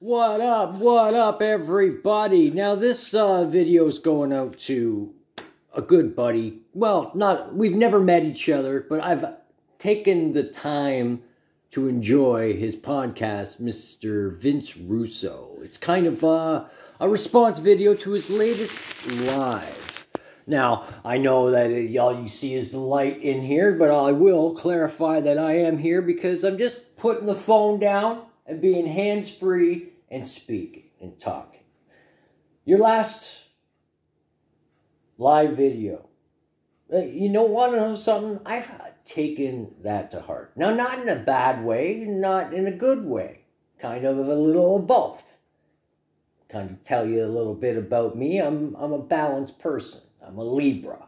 What up? What up, everybody? Now, this uh, video is going out to a good buddy. Well, not we've never met each other, but I've taken the time to enjoy his podcast, Mr. Vince Russo. It's kind of uh, a response video to his latest live. Now, I know that all you see is the light in here, but I will clarify that I am here because I'm just putting the phone down and being hands free and speaking and talking. Your last live video. Uh, you know, want to know something? I've taken that to heart. Now, not in a bad way, not in a good way. Kind of a little of both. Kind of tell you a little bit about me. I'm, I'm a balanced person. I'm a Libra.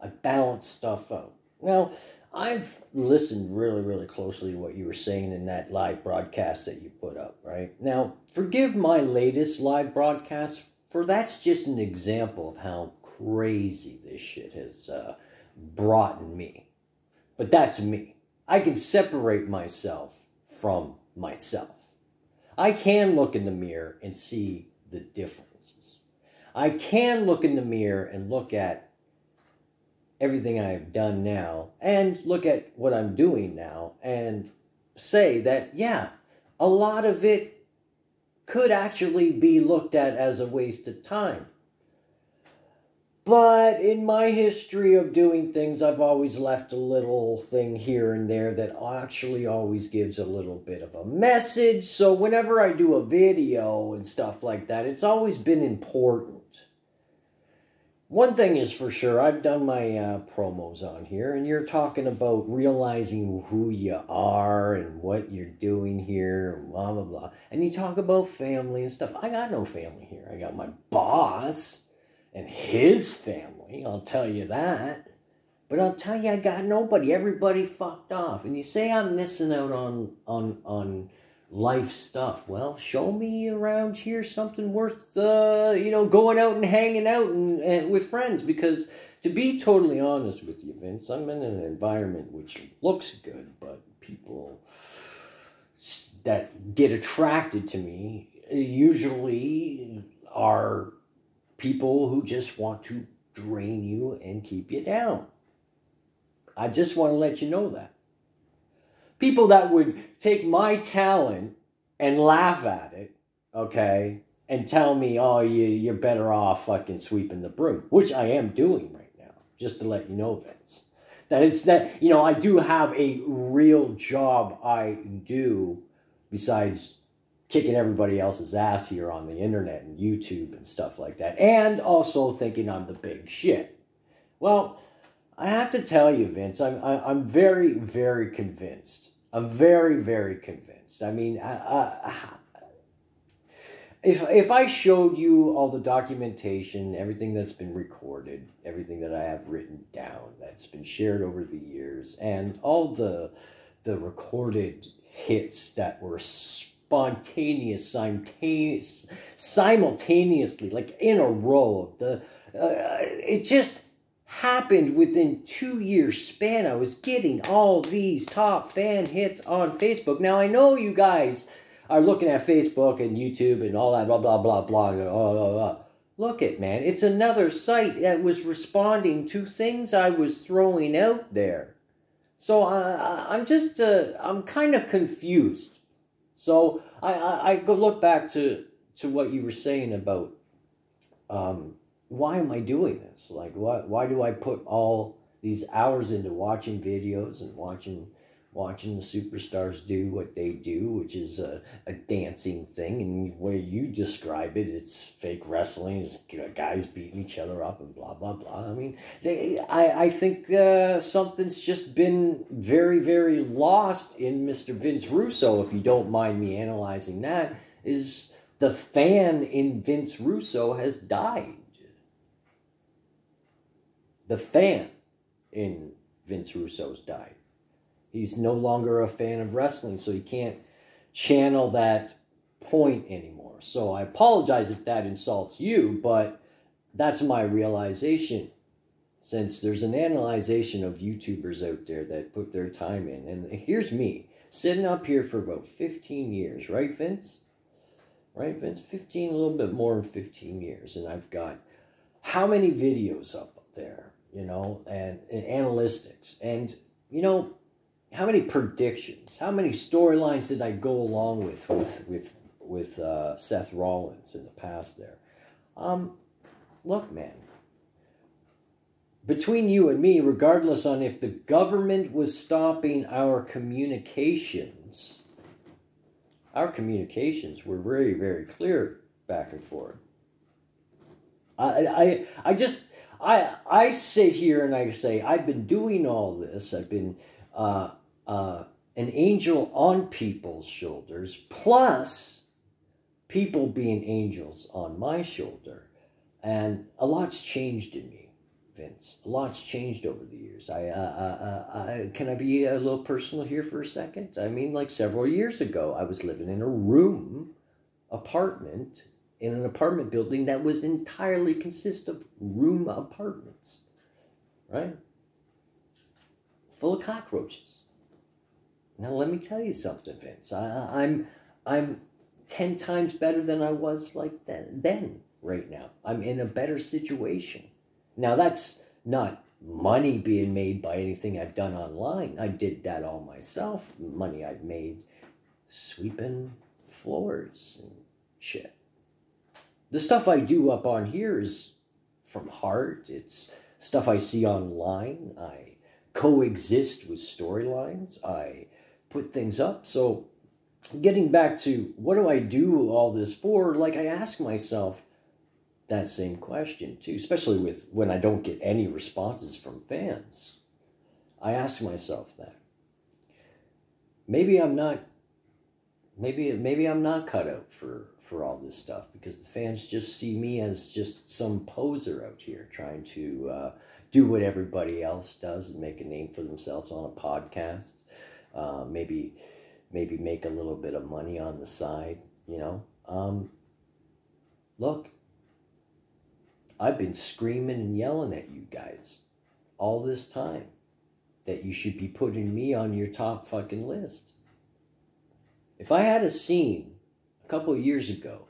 I balance stuff out. Now, I've listened really, really closely to what you were saying in that live broadcast that you put up, right? Now, forgive my latest live broadcast, for that's just an example of how crazy this shit has uh, brought me. But that's me. I can separate myself from myself. I can look in the mirror and see the differences. I can look in the mirror and look at everything I've done now and look at what I'm doing now and say that, yeah, a lot of it could actually be looked at as a waste of time. But in my history of doing things, I've always left a little thing here and there that actually always gives a little bit of a message. So whenever I do a video and stuff like that, it's always been important one thing is for sure, I've done my uh, promos on here, and you're talking about realizing who you are and what you're doing here, and blah, blah, blah. And you talk about family and stuff. I got no family here. I got my boss and his family, I'll tell you that. But I'll tell you, I got nobody. Everybody fucked off. And you say I'm missing out on, on, on, life stuff. Well, show me around here something worth, uh, you know, going out and hanging out and, and with friends. Because to be totally honest with you, Vince, I'm in an environment which looks good, but people that get attracted to me usually are people who just want to drain you and keep you down. I just want to let you know that people that would take my talent and laugh at it, okay, and tell me, oh, you, you're better off fucking sweeping the broom, which I am doing right now, just to let you know, Vince. That it's that, you know, I do have a real job I do besides kicking everybody else's ass here on the internet and YouTube and stuff like that, and also thinking I'm the big shit. Well, I have to tell you, Vince, I'm, I'm very, very convinced I'm very, very convinced. I mean, if if I showed you all the documentation, everything that's been recorded, everything that I have written down, that's been shared over the years, and all the the recorded hits that were spontaneous, simultaneous, simultaneously, like in a row, the uh, it just happened within two years span. I was getting all these top fan hits on Facebook. Now I know you guys are looking at Facebook and YouTube and all that blah blah blah blah blah blah. blah. Look it, man. It's another site that was responding to things I was throwing out there. So uh, I'm just uh, I'm kind of confused. So I, I I go look back to to what you were saying about um, why am I doing this? Like, why, why do I put all these hours into watching videos and watching watching the superstars do what they do, which is a, a dancing thing. And where you describe it, it's fake wrestling, it's guys beating each other up and blah, blah, blah. I mean, they, I, I think uh, something's just been very, very lost in Mr. Vince Russo, if you don't mind me analyzing that, is the fan in Vince Russo has died the fan in Vince Russo's died. He's no longer a fan of wrestling, so he can't channel that point anymore. So I apologize if that insults you, but that's my realization. Since there's an analyzation of YouTubers out there that put their time in. And here's me, sitting up here for about 15 years, right, Vince? right, Vince? 15, a little bit more than 15 years. And I've got how many videos up there, you know, and, and analytics. And, you know, how many predictions, how many storylines did I go along with with with with uh, Seth Rollins in the past there? Um, look, man, between you and me, regardless on if the government was stopping our communications, our communications were very, very clear back and forth. I, I, I just, I, I sit here and I say, I've been doing all this. I've been uh, uh, an angel on people's shoulders, plus people being angels on my shoulder. And a lot's changed in me. Vince. A lot's changed over the years. I, uh, uh, uh, I, can I be a little personal here for a second? I mean, like several years ago, I was living in a room apartment in an apartment building that was entirely consist of room apartments, right? Full of cockroaches. Now let me tell you something, Vince. I, I'm I'm ten times better than I was like then. Then right now, I'm in a better situation. Now, that's not money being made by anything I've done online. I did that all myself. Money I've made sweeping floors and shit. The stuff I do up on here is from heart. It's stuff I see online. I coexist with storylines. I put things up. So, getting back to what do I do all this for? Like, I ask myself, that same question too, especially with when I don't get any responses from fans. I ask myself that. Maybe I'm not maybe maybe I'm not cut out for for all this stuff because the fans just see me as just some poser out here trying to uh, do what everybody else does and make a name for themselves on a podcast. Uh, maybe maybe make a little bit of money on the side, you know. Um, look, I've been screaming and yelling at you guys all this time that you should be putting me on your top fucking list. If I had a scene couple years ago,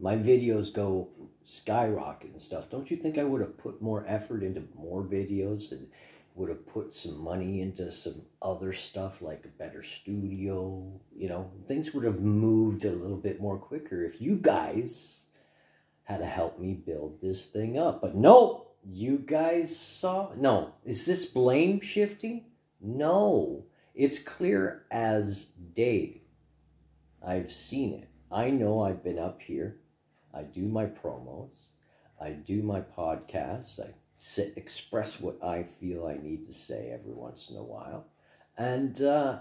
my videos go skyrocket and stuff. Don't you think I would have put more effort into more videos and would have put some money into some other stuff like a better studio? You know, things would have moved a little bit more quicker if you guys had to help me build this thing up. But no, you guys saw. No, is this blame shifting? No, it's clear as day. I've seen it. I know I've been up here. I do my promos. I do my podcasts. I sit, express what I feel I need to say every once in a while. And uh,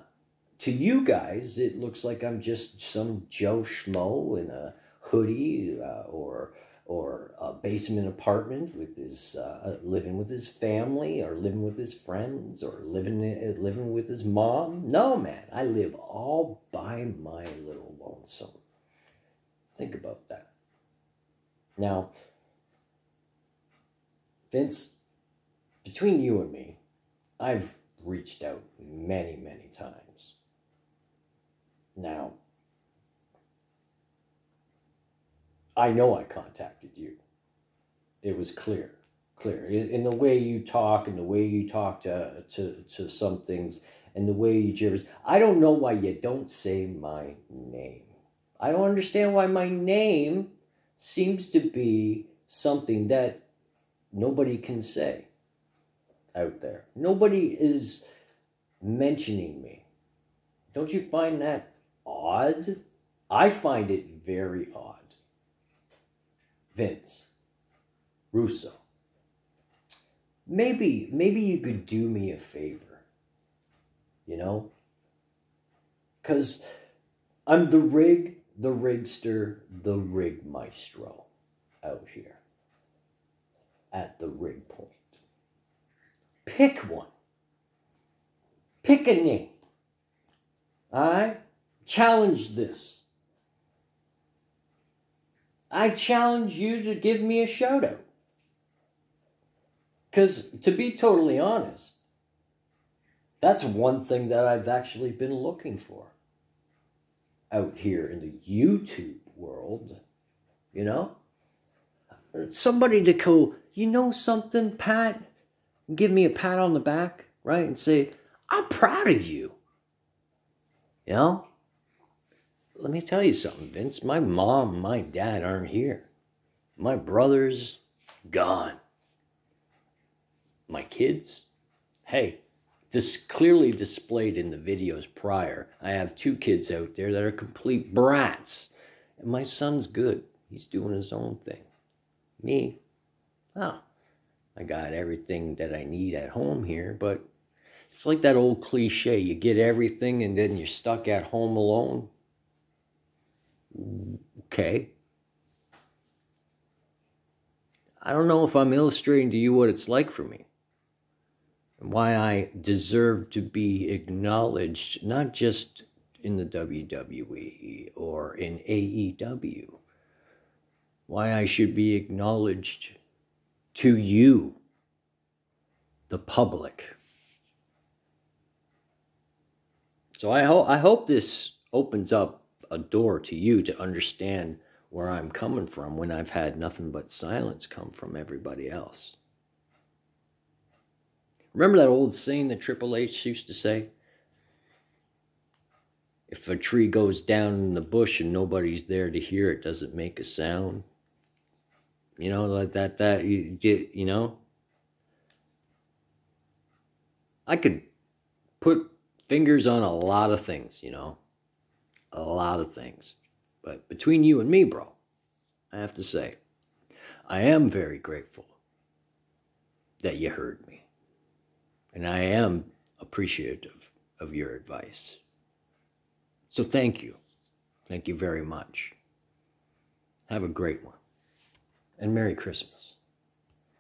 to you guys, it looks like I'm just some Joe Schmo in a hoodie uh, or or basement apartment with his uh, living with his family or living with his friends or living living with his mom. No, man, I live all by my little lonesome. Think about that. Now, Vince, between you and me, I've reached out many, many times. Now, I know I contacted you. It was clear, clear in, the way you talk and the way you talk to to to some things and the way you gibberish. I don't know why you don't say my name. I don't understand why my name seems to be something that nobody can say out there. Nobody is mentioning me. Don't you find that odd? I find it very odd. Vince, Russo, maybe, maybe you could do me a favor, you know? Because I'm the rig, the Riggster, the rig maestro out here at the rig point. Pick one. Pick a name. I Challenge this. I challenge you to give me a shout out. Because to be totally honest, that's one thing that I've actually been looking for. out here in the YouTube world, you know? Somebody to go, you know something, Pat? Give me a pat on the back, right? And say, I'm proud of you. You know? Let me tell you something, Vince. My mom, my dad aren't here. My brother's gone. My kids, hey, this clearly displayed in the videos prior. I have two kids out there that are complete brats. And my son's good. He's doing his own thing. Me, oh, I got everything that I need at home here, but it's like that old cliche you get everything and then you're stuck at home alone. Okay. I don't know if I'm illustrating to you what it's like for me why I deserve to be acknowledged, not just in the WWE or in AEW, why I should be acknowledged to you, the public. So I, ho- I hope this opens up a door to you to understand where I'm coming from when I've had nothing but silence come from everybody else. Remember that old saying that Triple H used to say? If a tree goes down in the bush and nobody's there to hear it, does it make a sound? You know, like that, that, you, you know? I could put fingers on a lot of things, you know? A lot of things. But between you and me, bro, I have to say, I am very grateful that you heard me. And I am appreciative of your advice. So thank you. Thank you very much. Have a great one. And Merry Christmas.